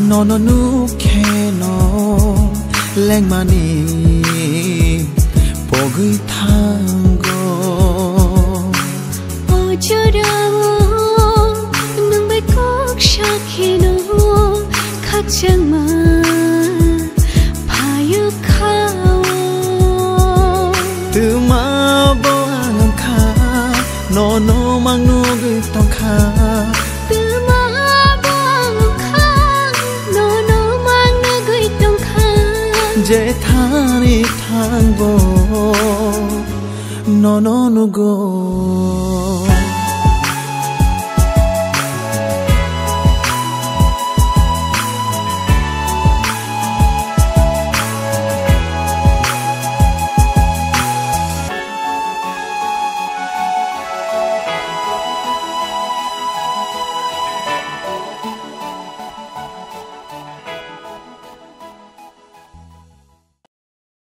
no no nu ke no leng mani pogui thango o churawo nang bai kok shakhino khachang ma phayu khawo từ ma bo ang kha no no mang nu gui tong kha 이제 탄이 탄고 너너누고 no, no, no,